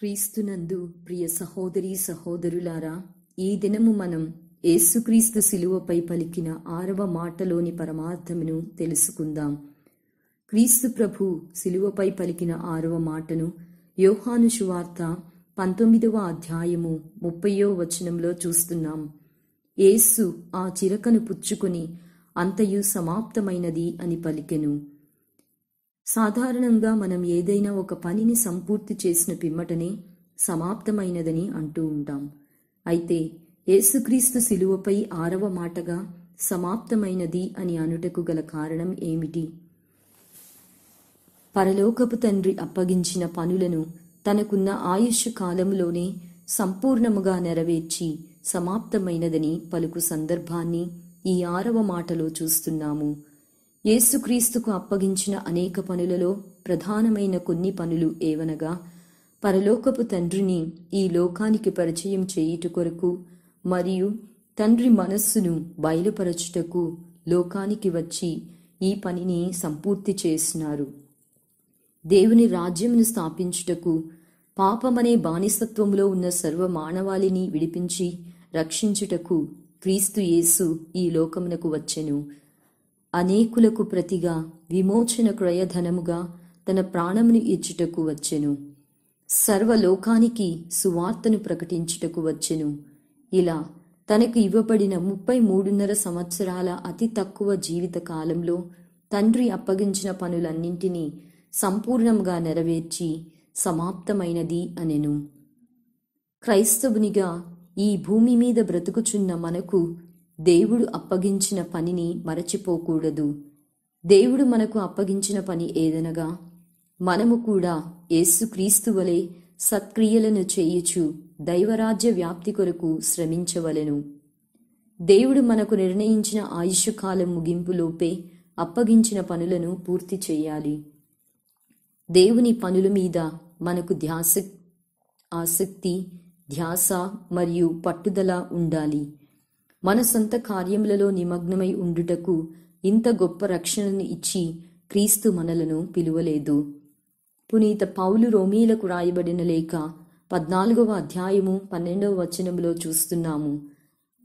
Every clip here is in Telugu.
క్రీస్తునందు ప్రియ సహోదరి సహోదరులారా ఈ దినము మనం యేసుక్రీస్తు శిలువపై పలికిన ఆరవ మాటలోని పరమార్థమును తెలుసుకుందాం. క్రీస్తు ప్రభు శిలువపై పలికిన ఆరవ మాటను యోహాను శువార్త పంతొమ్మిదవ అధ్యాయము ముప్పయో వచనంలో చూస్తున్నాం. ఏసు ఆ చిరకను పుచ్చుకొని అంతయు సమాప్తమైనది అని పలికెను. సాధారణంగా మనం ఏదైనా ఒక పనిని సంపూర్తి చేసిన పిమ్మటనే సమాప్తమైనదని అంటూ ఉంటాం. అయితే యేసుక్రీస్తు శిలువపై ఆరవ మాటగా సమాప్తమైనది అని అనుటకు గల కారణం ఏమిటి? పరలోకపు తండ్రి అప్పగించిన పనులను తనకున్న ఆయుష్ కాలంలోనే సంపూర్ణముగా నెరవేర్చి సమాప్తమైనదని పలుకు సందర్భాన్ని ఈ ఆరవ మాటలో చూస్తున్నాము. యేసుక్రీస్తుకు అప్పగించిన అనేక పనులలో ప్రధానమైన కొన్ని పనులు ఏవనగా పరలోకపు తండ్రిని ఈ లోకానికి పరిచయం చేయుట కొరకు మరియు తండ్రి మనస్సును బయలుపరచుటకు లోకానికి వచ్చి ఈ పనిని సంపూర్తి చేసినారు. దేవుని రాజ్యమును స్థాపించుటకు పాపమనే బానిసత్వంలో ఉన్న సర్వ మానవాళిని విడిపించి రక్షించుటకు క్రీస్తు యేసు ఈ లోకమునకు వచ్చెను. అనేకులకు ప్రతిగా విమోచన క్రయధనముగా తన ప్రాణమును ఇచ్చుటకు వచ్చెను. సర్వలోకానికి సువార్తను ప్రకటించుటకు వచ్చెను. ఇలా తనకు ఇవ్వబడిన ముప్పై మూడున్నర సంవత్సరాల అతి తక్కువ జీవిత కాలంలో తండ్రి అప్పగించిన పనులన్నింటినీ సంపూర్ణంగా నెరవేర్చి సమాప్తమైనది అనెను. క్రైస్తవునిగా ఈ భూమి మీద బ్రతుకుచున్న మనకు దేవుడు అప్పగించిన పనిని మరచిపోకూడదు. దేవుడు మనకు అప్పగించిన పని ఏదనగా? మనము కూడా యేసుక్రీస్తు వలె సత్క్రియలను చేయుచు దైవరాజ్య వ్యాప్తి కొరకు శ్రమించవలెను. దేవుడు మనకు నిర్ణయించిన ఆయుష్కాలం ముగింపులోపే అప్పగించిన పనులను పూర్తి చేయాలి. దేవుని పనుల మీద మనకు ధ్యాస ఆసక్తి ధ్యాస మరియు పట్టుదల ఉండాలి. మన సొంత కార్యములలో నిమగ్నమై ఉండుటకు ఇంత గొప్ప రక్షణను ఇచ్చి క్రీస్తు మనలను పిలువలేదు. పునీత పౌలు రోమీలకు రాయబడిన లేఖ పద్నాలుగవ అధ్యాయము పన్నెండవ వచనంలో చూస్తున్నాము.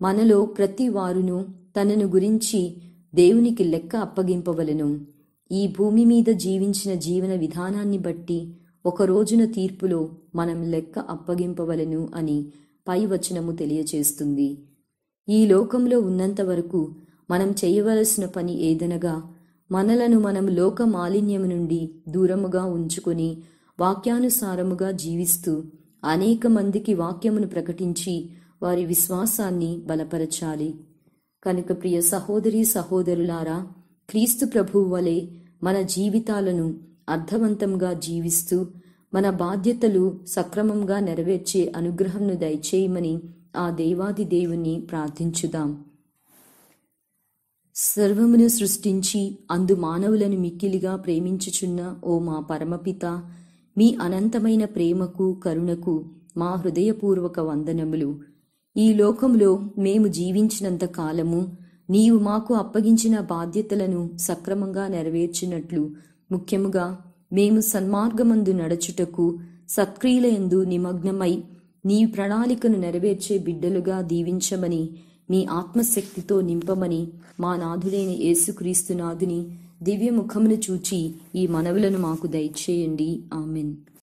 మనలో ప్రతి వారును తనను గురించి దేవునికి లెక్క అప్పగింపవలను. ఈ భూమి మీద జీవించిన జీవన విధానాన్ని బట్టి ఒక రోజున తీర్పులో మనం లెక్క అప్పగింపవలను అని పై వచనము తెలియచేస్తుంది. ఈ లోకంలో ఉన్నంత వరకు మనం చేయవలసిన పని ఏదనగా మనలను మనం లోక మాలిన్యము నుండి దూరముగా ఉంచుకొని వాక్యానుసారముగా జీవిస్తూ అనేక మందికి వాక్యమును ప్రకటించి వారి విశ్వాసాన్ని బలపరచాలి. కనుక ప్రియ సహోదరి సహోదరులారా క్రీస్తు ప్రభువు వలె మన జీవితాలను అర్థవంతంగా జీవిస్తూ మన బాధ్యతలు సక్రమంగా నెరవేర్చే అనుగ్రహంను దయచేయమని ఆ దేవాది దేవుని ప్రార్థించుదాం. సర్వమును సృష్టించి అందు మానవులను మిక్కిలిగా ప్రేమించుచున్న ఓ మా పరమపిత మీ అనంతమైన ప్రేమకు కరుణకు మా హృదయపూర్వక వందనములు. ఈ లోకంలో మేము జీవించినంత కాలము నీవు మాకు అప్పగించిన బాధ్యతలను సక్రమంగా నెరవేర్చినట్లు. ముఖ్యముగా మేము సన్మార్గమందు నడచుటకు సత్క్రియలయందు నిమగ్నమై నీ ప్రణాళికను నెరవేర్చే బిడ్డలుగా దీవించమని మీ ఆత్మశక్తితో నింపమని మా నాథుడైన యేసుక్రీస్తు నాథుని దివ్యముఖమును చూచి ఈ మనవులను మాకు దయచేయండి. ఆమెన్.